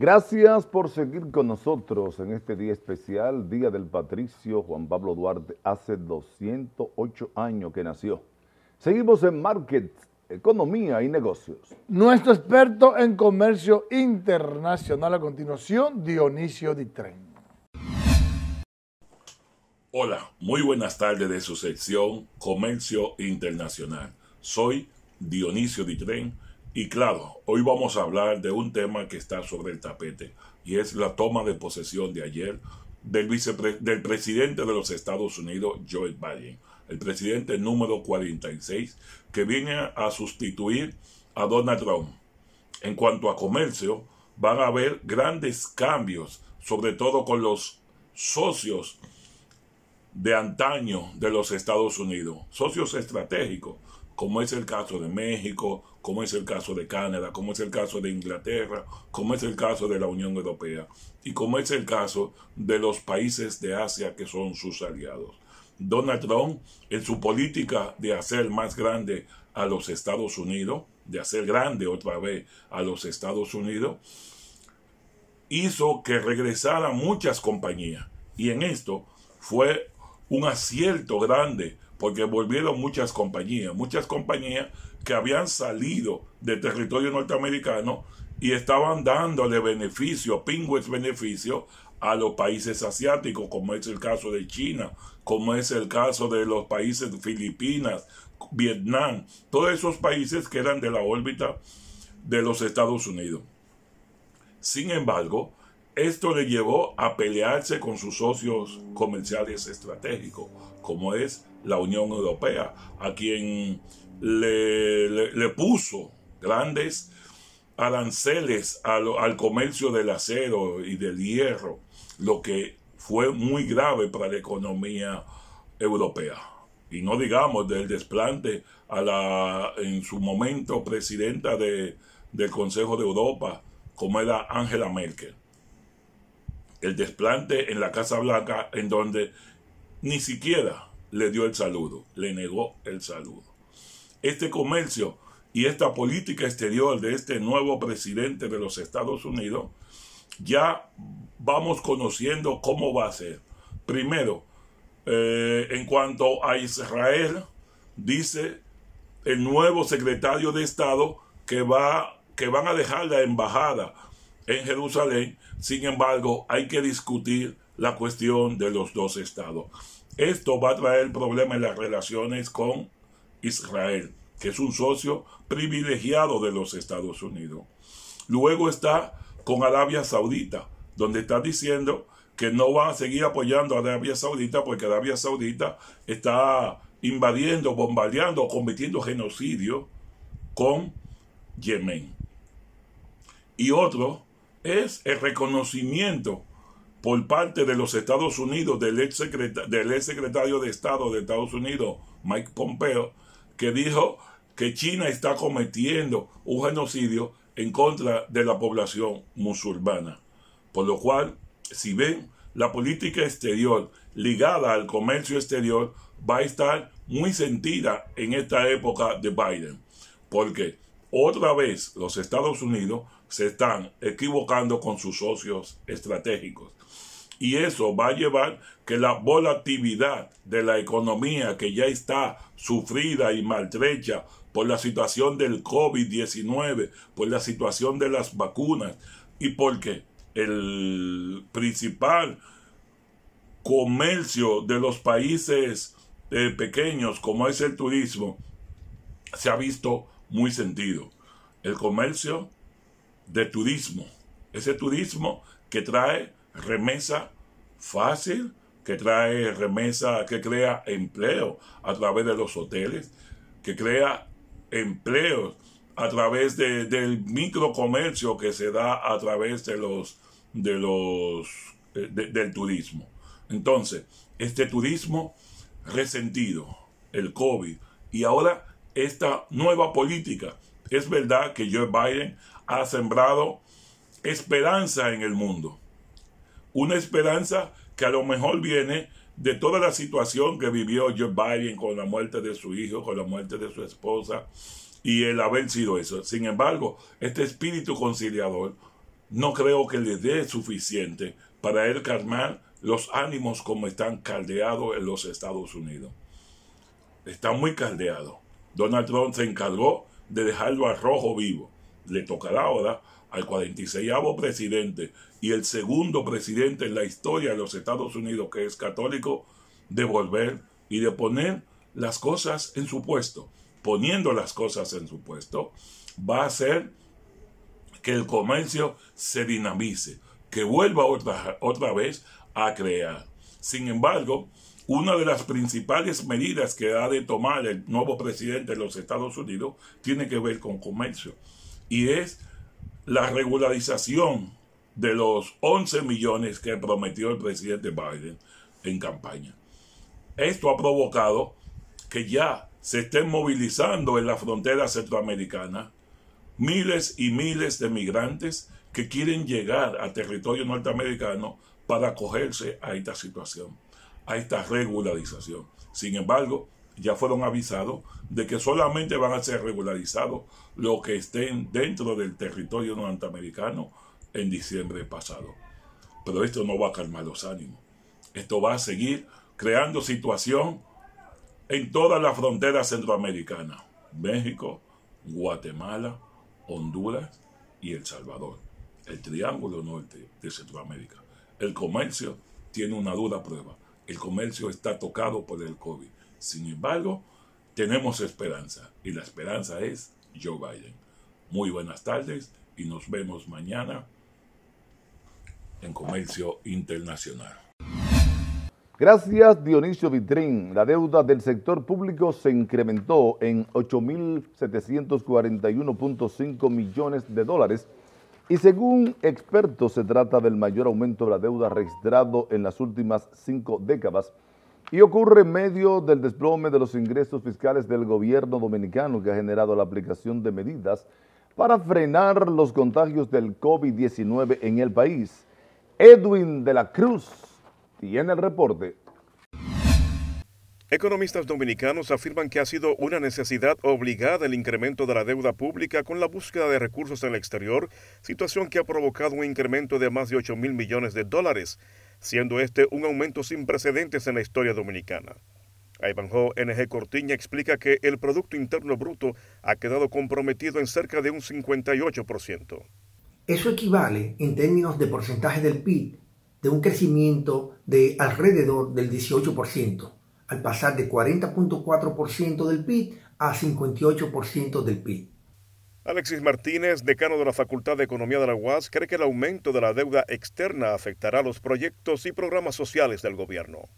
Gracias por seguir con nosotros en este día especial, Día del Patricio Juan Pablo Duarte, hace 208 años que nació. Seguimos en Market, Economía y Negocios. Nuestro experto en comercio internacional a continuación, Dionisio Ditren. Hola, muy buenas tardes de su sección Comercio Internacional. Soy Dionisio Ditren y claro, hoy vamos a hablar de un tema que está sobre el tapete y es la toma de posesión de ayer del, del presidente de los Estados Unidos, Joe Biden, el presidente número 46, que viene a sustituir a Donald Trump. En cuanto a comercio, van a haber grandes cambios, sobre todo con los socios de antaño de los Estados Unidos, socios estratégicos, como es el caso de México, como es el caso de Canadá, como es el caso de Inglaterra, como es el caso de la Unión Europea y como es el caso de los países de Asia que son sus aliados. Donald Trump, en su política de hacer más grande a los Estados Unidos, de hacer grande otra vez a los Estados Unidos, hizo que regresaran muchas compañías. Y en esto fue un acierto grande porque volvieron muchas compañías, muchas compañías que habían salido del territorio norteamericano y estaban dándole beneficio, pingües beneficio a los países asiáticos, como es el caso de China, como es el caso de los países Filipinas, Vietnam, todos esos países que eran de la órbita de los Estados Unidos. Sin embargo, esto le llevó a pelearse con sus socios comerciales estratégicos, como es la Unión Europea, a quien le, puso grandes aranceles al, comercio del acero y del hierro, lo que fue muy grave para la economía europea. Y no digamos del desplante a la, en su momento, presidenta de, del Consejo de Europa, como era Angela Merkel. El desplante en la Casa Blanca, en donde ni siquiera le dio el saludo, le negó el saludo. Este comercio y esta política exterior de este nuevo presidente de los Estados Unidos, ya vamos conociendo cómo va a ser. Primero, eh, en cuanto a Israel, dice el nuevo secretario de Estado que, va, que van a dejar la embajada en Jerusalén. Sin embargo, hay que discutir la cuestión de los dos estados. Esto va a traer problemas en las relaciones con Israel, que es un socio privilegiado de los Estados Unidos. Luego está con Arabia Saudita, donde está diciendo que no va a seguir apoyando a Arabia Saudita porque Arabia Saudita está invadiendo, bombardeando, cometiendo genocidio con Yemen. Y otro es el reconocimiento por parte de los Estados Unidos del ex, secretario de Estado de Estados Unidos, Mike Pompeo, que dijo que China está cometiendo un genocidio en contra de la población musulmana. Por lo cual, si ven, la política exterior ligada al comercio exterior va a estar muy sentida en esta época de Biden. Porque otra vez los Estados Unidos se están equivocando con sus socios estratégicos. Y eso va a llevar que la volatilidad de la economía que ya está sufrida y maltrecha por la situación del COVID-19, por la situación de las vacunas y porque el principal comercio de los países eh, pequeños como es el turismo se ha visto muy sentido. El comercio de turismo, ese turismo que trae remesa fácil, que trae remesa, que crea empleo a través de los hoteles, que crea empleos a través de, del microcomercio que se da a través de los, de los, eh, del turismo. Entonces, este turismo resentido, el COVID, y ahora esta nueva política, es verdad que Joe Biden ha sembrado esperanza en el mundo una esperanza que a lo mejor viene de toda la situación que vivió Joe Biden con la muerte de su hijo, con la muerte de su esposa y el haber sido eso. Sin embargo, este espíritu conciliador no creo que le dé suficiente para él calmar los ánimos como están caldeados en los Estados Unidos. Está muy caldeado. Donald Trump se encargó de dejarlo a rojo vivo. Le tocará ahora al 46 presidente y el segundo presidente en la historia de los Estados Unidos que es católico de volver y de poner las cosas en su puesto. Poniendo las cosas en su puesto va a hacer que el comercio se dinamice, que vuelva otra, otra vez a crear. Sin embargo, una de las principales medidas que ha de tomar el nuevo presidente de los Estados Unidos tiene que ver con comercio y es la regularización de los 11 millones que prometió el presidente Biden en campaña. Esto ha provocado que ya se estén movilizando en la frontera centroamericana miles y miles de migrantes que quieren llegar a territorio norteamericano para acogerse a esta situación, a esta regularización. Sin embargo, ya fueron avisados de que solamente van a ser regularizados los que estén dentro del territorio norteamericano en diciembre pasado. Pero esto no va a calmar los ánimos. Esto va a seguir creando situación en toda la frontera centroamericana. México, Guatemala, Honduras y El Salvador. El triángulo norte de Centroamérica. El comercio tiene una dura prueba. El comercio está tocado por el COVID. Sin embargo, tenemos esperanza y la esperanza es Joe Biden. Muy buenas tardes y nos vemos mañana en Comercio Internacional. Gracias Dionisio Vitrín. La deuda del sector público se incrementó en 8.741.5 millones de dólares y según expertos se trata del mayor aumento de la deuda registrado en las últimas cinco décadas y ocurre en medio del desplome de los ingresos fiscales del gobierno dominicano que ha generado la aplicación de medidas para frenar los contagios del COVID-19 en el país. Edwin de la Cruz tiene el reporte. Economistas dominicanos afirman que ha sido una necesidad obligada el incremento de la deuda pública con la búsqueda de recursos en el exterior, situación que ha provocado un incremento de más de 8 mil millones de dólares, siendo este un aumento sin precedentes en la historia dominicana. Ivanhoe NG Cortiña explica que el Producto Interno Bruto ha quedado comprometido en cerca de un 58%. Eso equivale, en términos de porcentaje del PIB, de un crecimiento de alrededor del 18% al pasar de 40.4% del PIB a 58% del PIB. Alexis Martínez, decano de la Facultad de Economía de la UAS, cree que el aumento de la deuda externa afectará los proyectos y programas sociales del gobierno.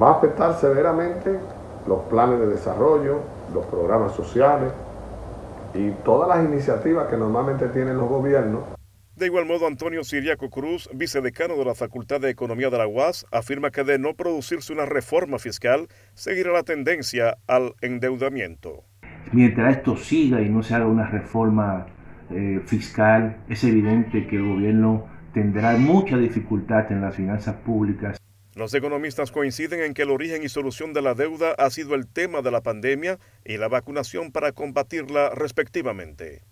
Va a afectar severamente los planes de desarrollo, los programas sociales y todas las iniciativas que normalmente tienen los gobiernos de igual modo, Antonio Siriaco Cruz, vicedecano de la Facultad de Economía de la UAS, afirma que de no producirse una reforma fiscal, seguirá la tendencia al endeudamiento. Mientras esto siga y no se haga una reforma eh, fiscal, es evidente que el gobierno tendrá mucha dificultad en las finanzas públicas. Los economistas coinciden en que el origen y solución de la deuda ha sido el tema de la pandemia y la vacunación para combatirla respectivamente.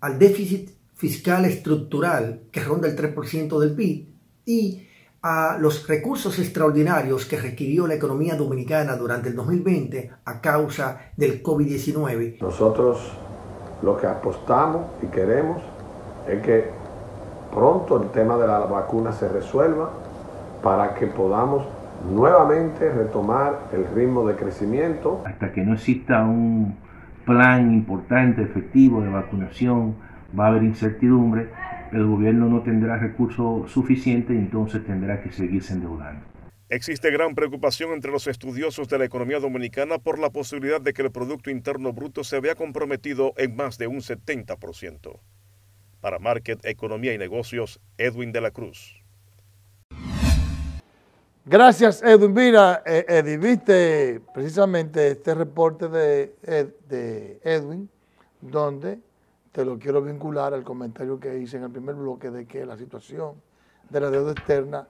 Al déficit fiscal estructural que ronda el 3% del PIB y a los recursos extraordinarios que requirió la economía dominicana durante el 2020 a causa del COVID-19. Nosotros lo que apostamos y queremos es que pronto el tema de la vacuna se resuelva para que podamos nuevamente retomar el ritmo de crecimiento. Hasta que no exista un plan importante, efectivo de vacunación, va a haber incertidumbre, el gobierno no tendrá recursos suficientes y entonces tendrá que seguirse endeudando. Existe gran preocupación entre los estudiosos de la economía dominicana por la posibilidad de que el Producto Interno Bruto se vea comprometido en más de un 70%. Para Market, Economía y Negocios, Edwin de la Cruz. Gracias, Edwin. Mira, eh, Edwin, viste precisamente este reporte de, de Edwin, donde te lo quiero vincular al comentario que hice en el primer bloque de que la situación de la deuda externa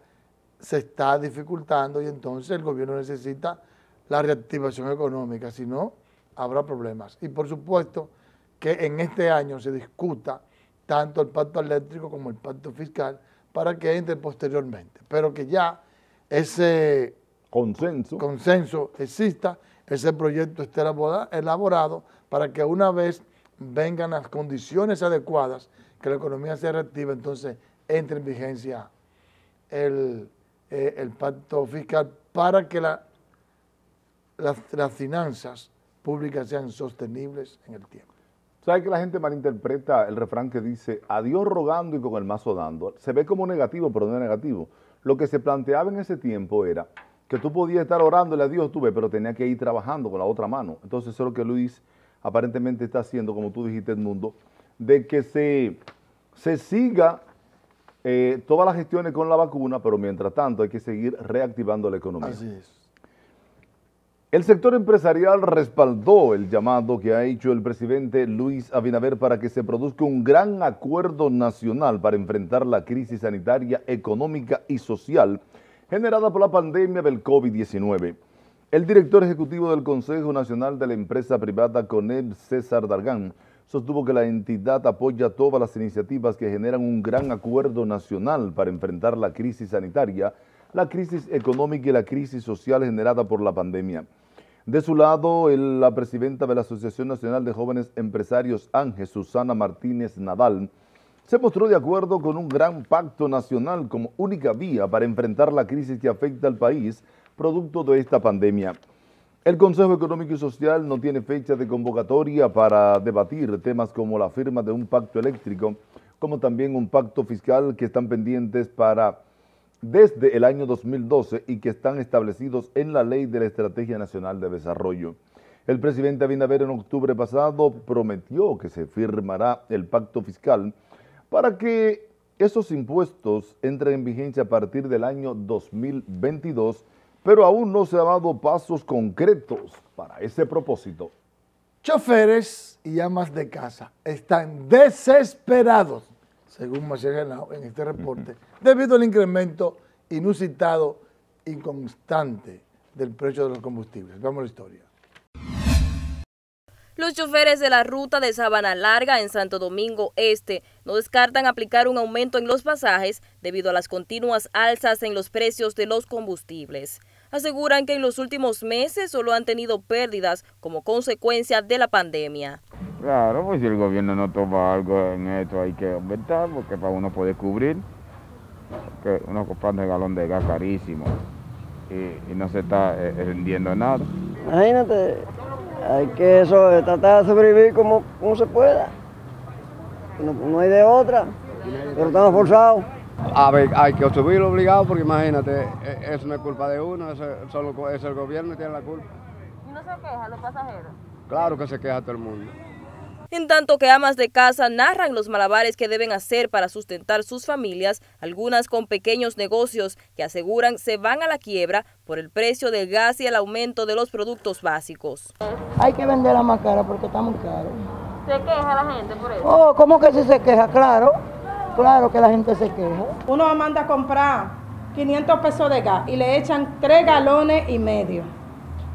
se está dificultando y entonces el gobierno necesita la reactivación económica, si no, habrá problemas. Y por supuesto que en este año se discuta tanto el pacto eléctrico como el pacto fiscal, para que entre posteriormente. Pero que ya ese consenso, consenso exista, ese proyecto esté elaborado para que una vez vengan las condiciones adecuadas, que la economía se reactive, entonces entre en vigencia el, eh, el pacto fiscal para que la, las, las finanzas públicas sean sostenibles en el tiempo. ¿Sabe que la gente malinterpreta el refrán que dice a Dios rogando y con el mazo dando? Se ve como negativo, pero no es negativo. Lo que se planteaba en ese tiempo era que tú podías estar orándole a Dios, tuve, pero tenía que ir trabajando con la otra mano. Entonces eso es lo que Luis aparentemente está haciendo, como tú dijiste, Edmundo, de que se, se siga eh, todas las gestiones con la vacuna, pero mientras tanto hay que seguir reactivando la economía. Así es. El sector empresarial respaldó el llamado que ha hecho el presidente Luis Abinader para que se produzca un gran acuerdo nacional para enfrentar la crisis sanitaria, económica y social generada por la pandemia del COVID-19. El director ejecutivo del Consejo Nacional de la Empresa Privada CONEP, César Dargán, sostuvo que la entidad apoya todas las iniciativas que generan un gran acuerdo nacional para enfrentar la crisis sanitaria, la crisis económica y la crisis social generada por la pandemia. De su lado, la presidenta de la Asociación Nacional de Jóvenes Empresarios, Ángel Susana Martínez Nadal, se mostró de acuerdo con un gran pacto nacional como única vía para enfrentar la crisis que afecta al país producto de esta pandemia. El Consejo Económico y Social no tiene fecha de convocatoria para debatir temas como la firma de un pacto eléctrico, como también un pacto fiscal que están pendientes para desde el año 2012 y que están establecidos en la Ley de la Estrategia Nacional de Desarrollo. El presidente Abinader en octubre pasado prometió que se firmará el pacto fiscal para que esos impuestos entren en vigencia a partir del año 2022, pero aún no se han dado pasos concretos para ese propósito. Choferes y amas de casa están desesperados según Maciel en este reporte, debido al incremento inusitado y constante del precio de los combustibles. Vamos a la historia. Los choferes de la ruta de Sabana Larga en Santo Domingo Este no descartan aplicar un aumento en los pasajes debido a las continuas alzas en los precios de los combustibles. Aseguran que en los últimos meses solo han tenido pérdidas como consecuencia de la pandemia. Claro, pues si el gobierno no toma algo en esto hay que aumentar porque para uno puede cubrir, porque uno comprando el galón de gas carísimo y, no se está eh, vendiendo nada. Imagínate, hay que eso, tratar de sobrevivir como, como se pueda. No, hay de otra, pero estamos forzados. A ver, hay que subirlo obligado porque imagínate, e, eso no es culpa de uno, eso solo es el gobierno que tiene la culpa. ¿Y no se quejan los pasajeros? Claro que se queja todo el mundo. En tanto que amas de casa narran los malabares que deben hacer para sustentar sus familias, algunas con pequeños negocios que aseguran se van a la quiebra por el precio del gas y el aumento de los productos básicos. Hay que venderla más cara porque está muy caro. ¿Se queja la gente por eso? Oh, ¿cómo que se queja? Claro, claro que la gente se queja. Uno manda a comprar 500 pesos de gas y le echan 3 galones y medio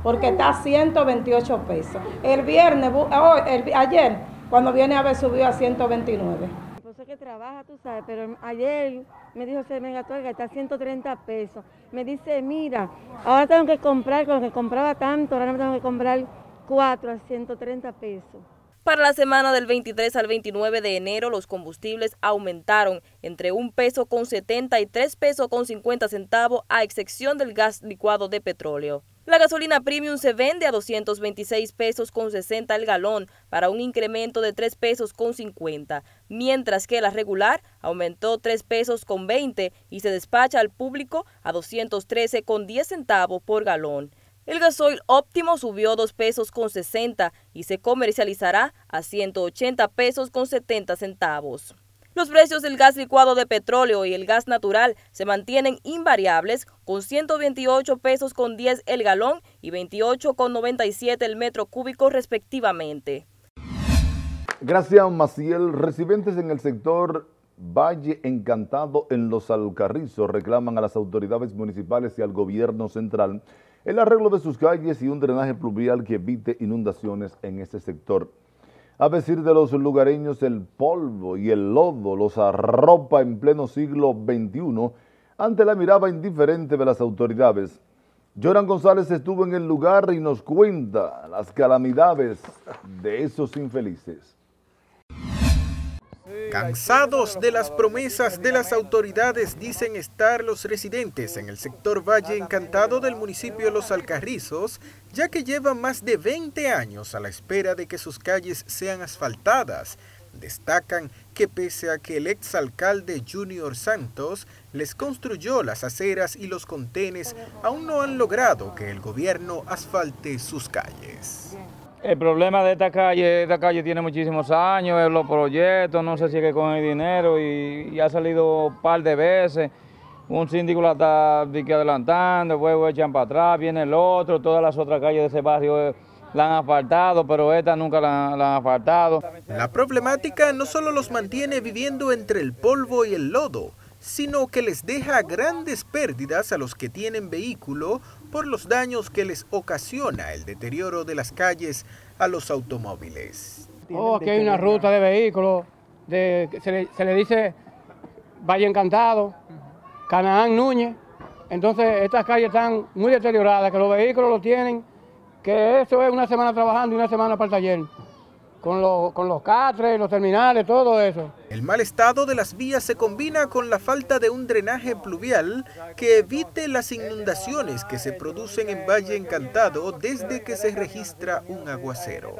porque está a 128 pesos. El viernes, oh, ayer, cuando viene a ver, subió a 129. Pues sé que trabaja, tú sabes, pero ayer me dijo, se me gastó está a 130 pesos. Me dice, mira, ahora tengo que comprar, con lo que compraba tanto, ahora me tengo que comprar 4 a 130 pesos. Para la semana del 23 al 29 de enero, los combustibles aumentaron entre un peso con 70 y 3 pesos con 50 centavos, a excepción del gas licuado de petróleo. La gasolina premium se vende a 226 pesos con 60 el galón para un incremento de 3 pesos con 50, mientras que la regular aumentó 3 pesos con 20 y se despacha al público a 213 con 10 centavos por galón. El gasoil óptimo subió 2 pesos con 60 y se comercializará a 180 pesos con 70 centavos. Los precios del gas licuado de petróleo y el gas natural se mantienen invariables con 128 pesos con 10 el galón y 28 con 97 el metro cúbico respectivamente. Gracias, Maciel. Residentes en el sector Valle Encantado en Los Alcarrizos reclaman a las autoridades municipales y al gobierno central el arreglo de sus calles y un drenaje pluvial que evite inundaciones en este sector. A decir de los lugareños, el polvo y el lodo los arropa en pleno siglo XXI ante la mirada indiferente de las autoridades. Joran González estuvo en el lugar y nos cuenta las calamidades de esos infelices. Cansados de las promesas de las autoridades, dicen estar los residentes en el sector Valle Encantado del municipio Los Alcarrizos, ya que llevan más de 20 años a la espera de que sus calles sean asfaltadas. Destacan que pese a que el exalcalde Junior Santos les construyó las aceras y los contenes, aún no han logrado que el gobierno asfalte sus calles. El problema de esta calle, esta calle tiene muchísimos años, los proyectos, no sé si es que con el dinero y, ha salido un par de veces. Un síndico la está adelantando, luego echan para atrás, viene el otro, todas las otras calles de ese barrio eh, la han asfaltado, pero esta nunca la, la han asfaltado. La problemática no solo los mantiene viviendo entre el polvo y el lodo, sino que les deja grandes pérdidas a los que tienen vehículo por los daños que les ocasiona el deterioro de las calles a los automóviles. Oh, aquí hay una ruta de vehículos, de, se, le, dice Valle Encantado, Canaán Núñez, entonces estas calles están muy deterioradas, que los vehículos lo tienen, que eso es una semana trabajando y una semana para el taller con, con los catres, los terminales, todo eso. El mal estado de las vías se combina con la falta de un drenaje pluvial que evite las inundaciones que se producen en Valle Encantado desde que se registra un aguacero.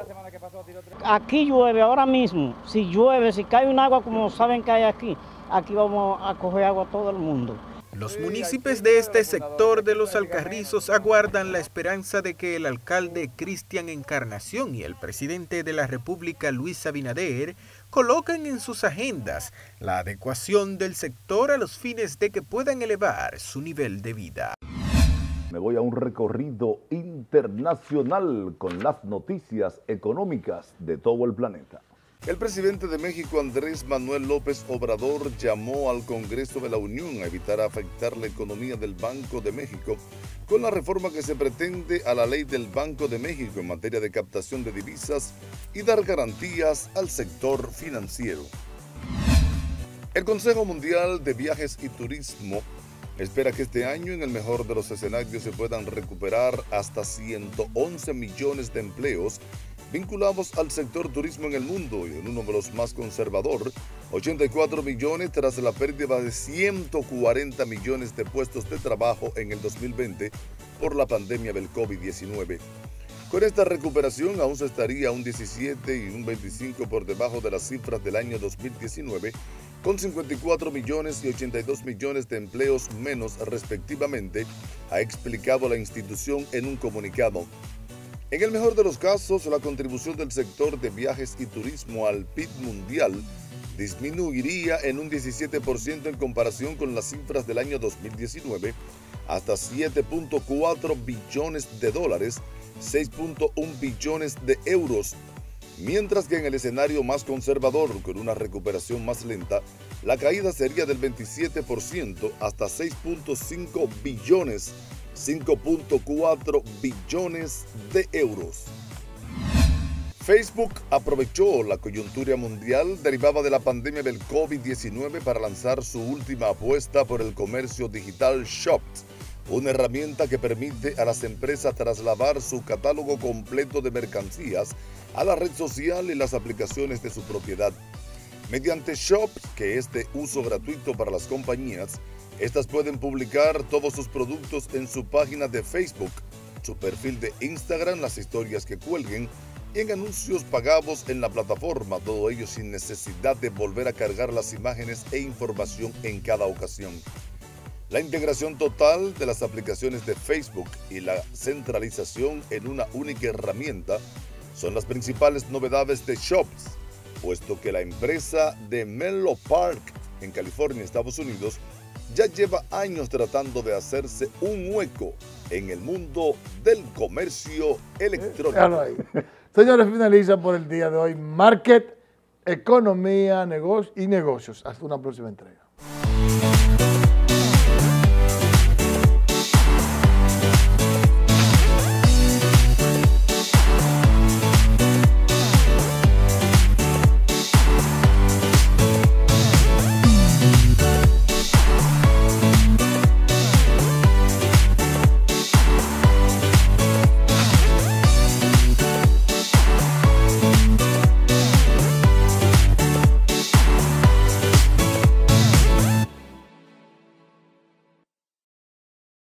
Aquí llueve ahora mismo, si llueve, si cae un agua como saben que hay aquí, aquí vamos a coger agua todo el mundo. Los municipios de este sector de los Alcarrizos aguardan la esperanza de que el alcalde Cristian Encarnación y el presidente de la República Luis Abinader coloquen en sus agendas la adecuación del sector a los fines de que puedan elevar su nivel de vida. Me voy a un recorrido internacional con las noticias económicas de todo el planeta. El presidente de México, Andrés Manuel López Obrador, llamó al Congreso de la Unión a evitar afectar la economía del Banco de México con la reforma que se pretende a la ley del Banco de México en materia de captación de divisas y dar garantías al sector financiero. El Consejo Mundial de Viajes y Turismo espera que este año, en el mejor de los escenarios, se puedan recuperar hasta 111 millones de empleos vinculados al sector turismo en el mundo y en uno de los más conservador, 84 millones tras la pérdida de 140 millones de puestos de trabajo en el 2020 por la pandemia del COVID-19. Con esta recuperación aún se estaría un 17 y un 25 por debajo de las cifras del año 2019, con 54 millones y 82 millones de empleos menos respectivamente, ha explicado la institución en un comunicado. En el mejor de los casos, la contribución del sector de viajes y turismo al PIB mundial disminuiría en un 17% en comparación con las cifras del año 2019 hasta 7.4 billones de dólares, 6.1 billones de euros, mientras que en el escenario más conservador, con una recuperación más lenta, la caída sería del 27% hasta 6.5 billones 5.4 billones de euros. Facebook aprovechó la coyuntura mundial derivada de la pandemia del COVID-19 para lanzar su última apuesta por el comercio digital Shops, una herramienta que permite a las empresas trasladar su catálogo completo de mercancías a la red social y las aplicaciones de su propiedad. Mediante Shops, que es de uso gratuito para las compañías, estas pueden publicar todos sus productos en su página de Facebook, su perfil de Instagram, las historias que cuelguen y en anuncios pagados en la plataforma, todo ello sin necesidad de volver a cargar las imágenes e información en cada ocasión. La integración total de las aplicaciones de Facebook y la centralización en una única herramienta son las principales novedades de Shops, puesto que la empresa de Menlo Park en California, Estados Unidos, ya lleva años tratando de hacerse un hueco en el mundo del comercio electrónico. Señores, finaliza por el día de hoy Market, Economía y Negocios. Hasta una próxima entrega.